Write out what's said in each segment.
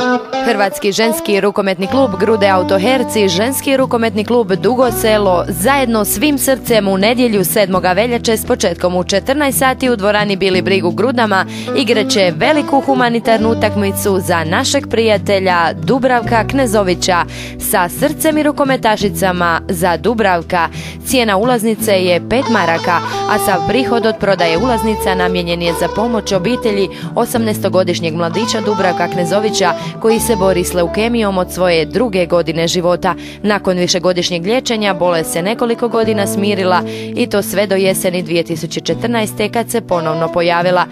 up. Hrvatski ženski rukometni klub Grude Autoherci, ženski rukometni klub Dugo Selo, zajedno svim srcem u nedjelju 7. veljače s početkom u 14 sati u dvorani Bili brigu Grudama igraće veliku humanitarnu utakmicu za našeg prijatelja Dubravka Knezovića sa srcem i rukometašicama za Dubravka. Cijena ulaznice je 5 maraka, a sav prihod od prodaje ulaznica namijenjen je za pomoć obitelji 18-godišnjeg mladića Dubravka Knezovića koji se bori s leukemijom od svoje druge godine života. Nakon višegodišnjeg liječenja bolest se nekoliko godina smirila i to sve do jeseni 2014. kad se ponovno pojavila.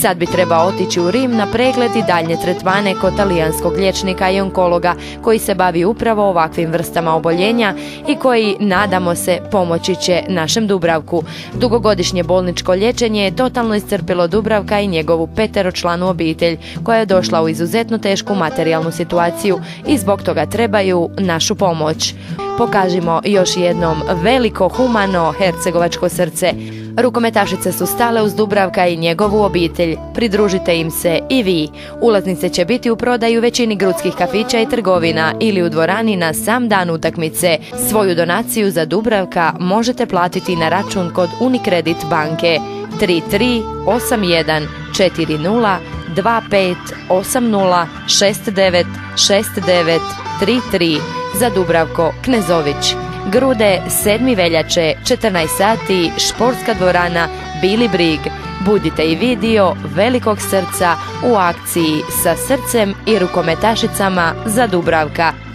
Sad bi trebao otići u Rim na pregled i daljnje tretmane kod talijanskog liječnika i onkologa koji se bavi upravo ovakvim vrstama oboljenja i koji, nadamo se, pomoći će našem Dubravku. Dugogodišnje bolničko liječenje je totalno iscrpilo Dubravka i njegovu peteročlanu obitelj koja je došla u izuzetno tešku materijalnu situaciju i zbog toga trebaju našu pomoć. Pokažimo još jednom veliko humano hercegovačko srce. Rukometašice su stale uz Dubravka i njegovu obitelj. Pridružite im se i vi. Ulaznice će biti u prodaju većini grudskih kafića i trgovina ili u dvorani na sam dan utakmice. Svoju donaciju za Dubravka možete platiti na račun kod Unicredit banke 3381 40 25 80 69 69 33 za Dubravko Knezović. Grude 7. veljače 14 sati športska dvorana Bili Brig. Budite i vidio velikog srca u akciji sa srcem i rukometašicama za Dubravka.